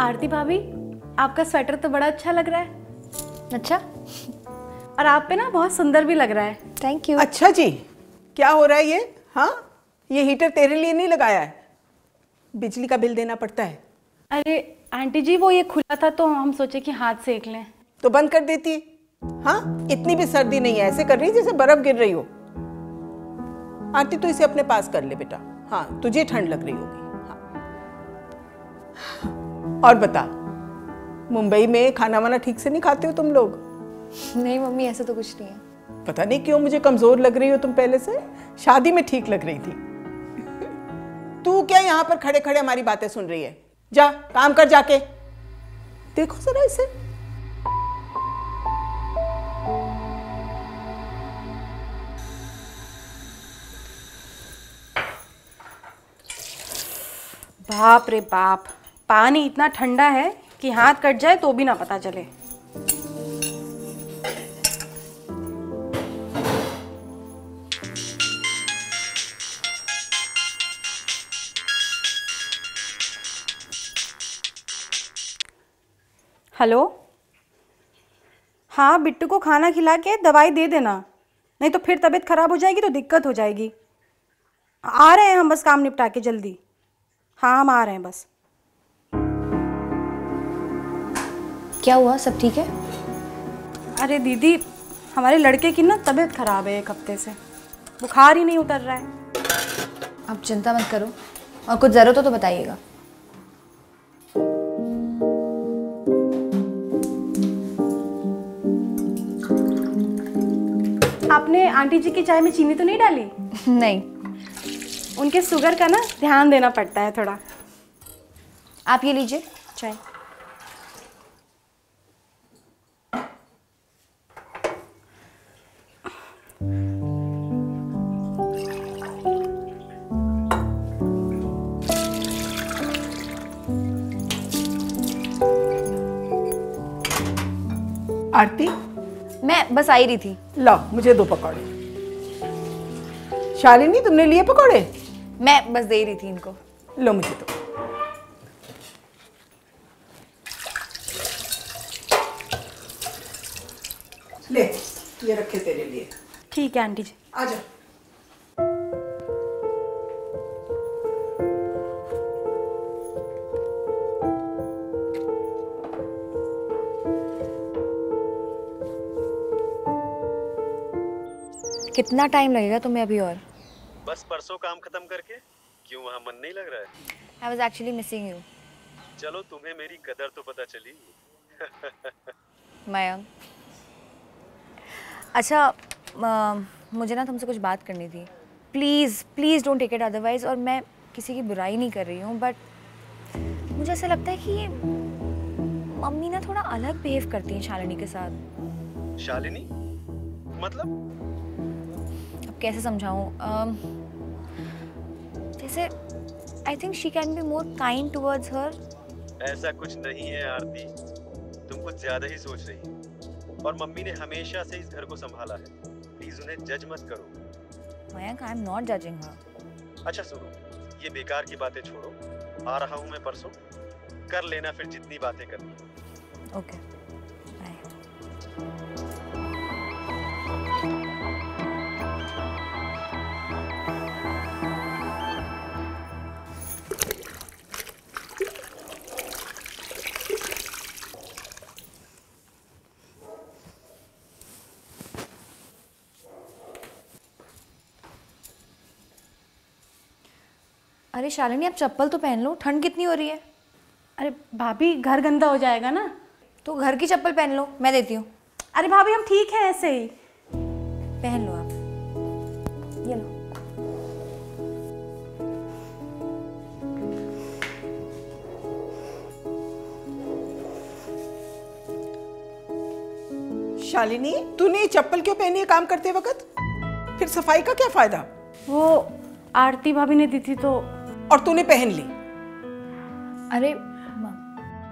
आरती भाभी आपका स्वेटर तो बड़ा अच्छा लग रहा है। अच्छा? और आप पे ना बहुत सुंदर भी लग रहा है। थैंक यू अच्छा जी क्या हो रहा है ये? हाँ ये हीटर तेरे लिए नहीं लगाया है? बिजली का बिल देना पड़ता है। अरे आंटी जी वो ये खुला था तो हम सोचे कि हाथ सेक लें। तो बंद कर देती। हाँ इतनी भी सर्दी नहीं है ऐसे कर रही है जैसे बर्फ़ गिर रही हो। आंटी तो इसे अपने पास कर ले बेटा। हाँ तुझे ठंड लग रही होगी। हाँ। और बता मुंबई में खाना वाना ठीक से नहीं खाते हो तुम लोग? नहीं मम्मी ऐसा तो कुछ नहीं है। पता नहीं क्यों मुझे कमज़ोर लग रही हो तुम पहले से? शादी में ठीक लग रही थी। तू क्या यहाँ पर खड़े खड़े हमारी बातें सुन रही है? जा, काम कर जाके। देखो जरा इसे। बाप रे बाप, पानी इतना ठंडा है कि हाथ कट जाए तो भी ना पता चले। हेलो? हाँ बिट्टू को खाना खिला के दवाई दे देना नहीं तो फिर तबीयत खराब हो जाएगी तो दिक्कत हो जाएगी। आ रहे हैं हम बस काम निपटा के जल्दी। हाँ हम आ रहे हैं बस। क्या हुआ? सब ठीक है? अरे दीदी हमारे लड़के की ना तबीयत खराब है एक हफ़्ते से। बुखार ही नहीं उतर रहा है। आप चिंता मत करो। और कुछ ज़रूरत हो तो बताइएगा। आपने आंटी जी की चाय में चीनी तो नहीं डाली? नहीं। उनके शुगर का ना ध्यान देना पड़ता है थोड़ा। आप ये लीजिए। चाय। आरती मैं बस आई रही थी। लाओ मुझे दो पकौड़े। शालिनी तुमने लिए पकौड़े? मैं बस दे रही थी इनको। लो मुझे तो ले ये रखे तेरे लिए। ठीक है आंटी जी। आ जा कितना टाइम लगेगा तुम्हें अभी और? बस परसों काम खत्म करके? क्यों वहाँ मन नहीं लग रहा है? I was actually missing you चलो तुम्हें मेरी कदर तो पता चली। मयंक अच्छा अ, मुझे ना तुमसे कुछ बात करनी थी। Please please don't take it otherwise और मैं किसी की बुराई नहीं कर रही हूँ बट मुझे ऐसा लगता है कि ये मम्मी ना थोड़ा अलग बिहेव करती हैं शालिनी के साथ। शालिनी? मतलब? कैसे समझाऊँ? जैसे I think she can be more kind towards her ऐसा कुछ नहीं है आरती। तुम कुछ ज़्यादा ही सोच रही हो। और मम्मी ने हमेशा से इस घर को संभाला है। प्लीज़ उन्हें जज मत करो। Mayank I am not judging her अच्छा सुनो ये बेकार की बातें छोड़ो। आ रहा हूँ मैं परसों। कर लेना फिर जितनी बातें करनी। ओके बाय अरे शालिनी आप चप्पल तो पहन लो ठंड कितनी हो रही है? अरे भाभी घर गंदा हो जाएगा ना? तो घर की चप्पल पहन लो मैं देती हूँ। अरे भाभी हम ठीक हैं ऐसे ही। पहन लो आप। ये लो। शालिनी तूने ये चप्पल क्यों पहनी है काम करते वक्त? फिर सफ़ाई का क्या फ़ायदा? वो आरती भाभी ने दी थी तो और तूने पहन ली। अरे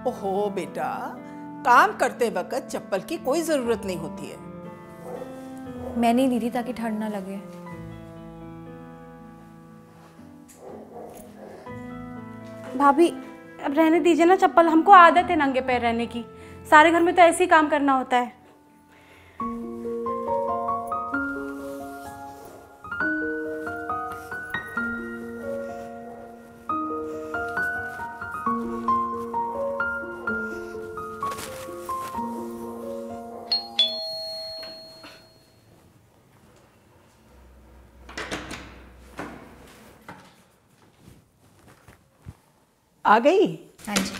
ओहो बेटा काम करते वक्त चप्पल की कोई ज़रूरत नहीं होती है। मैंने ही दी थी ताकि ठंड ना लगे। भाभी अब रहने दीजिए ना चप्पल हमको आदत है नंगे पैर रहने की। सारे घर में तो ऐसे ही काम करना होता है। आ गई? हाँ जी।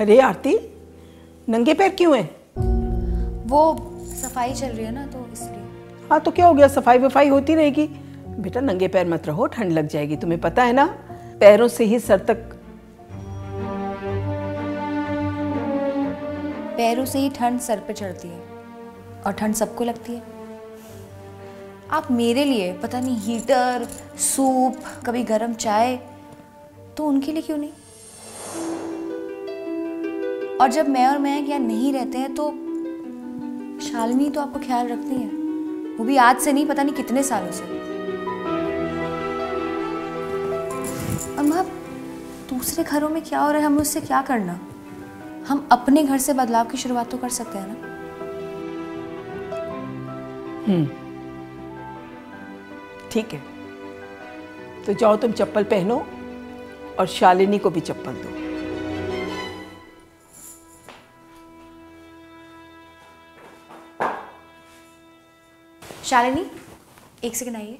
अरे आरती नंगे पैर क्यों है? वो सफ़ाई चल रही है ना तो इसलिए। हाँ तो क्या हो गया? सफ़ाई वफाई होती रहेगी। बेटा नंगे पैर मत रहो ठंड लग जाएगी तुम्हें पता है ना? पैरों से ही सर तक पैरों से ही ठंड सर पे चढ़ती है और ठंड सबको लगती है। आप मेरे लिए, पता नहीं, हीटर, सूप, कभी गरम चाय तो उनके लिए क्यों नहीं? और जब मैं और मैं यहाँ नहीं रहते हैं तो शालिनी तो आपको ख्याल रखती है। वो भी आज से नहीं, पता नहीं कितने सालों से। और माँ दूसरे घरों में क्या हो रहा है? हमें उससे क्या करना? हम अपने घर से बदलाव की शुरुआत तो कर सकते हैं ना? हम्म। ठीक है। तो जाओ तुम चप्पल पहनो और शालिनी को भी चप्पल दो। शालिनी एक सेकंड आइए।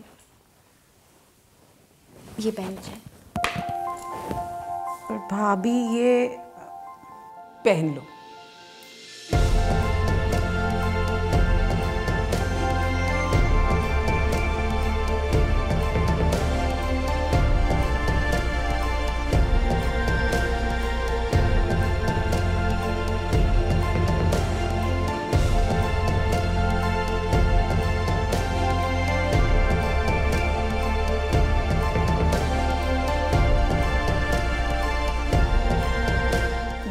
ये पहन लीजिए। भाभी ये पहन लो।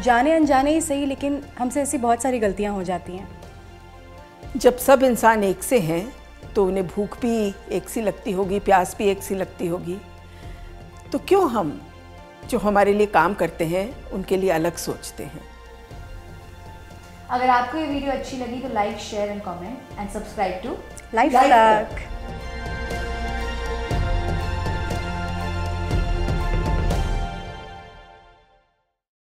जाने अनजाने ही सही लेकिन हमसे ऐसी बहुत सारी गलतियाँ हो जाती हैं। जब सब इंसान एक से हैं तो उन्हें भूख भी एक सी लगती होगी प्यास भी एक सी लगती होगी। तो क्यों हम जो हमारे लिए काम करते हैं उनके लिए अलग सोचते हैं? अगर आपको ये वीडियो अच्छी लगी तो like share and comment and subscribe to life luck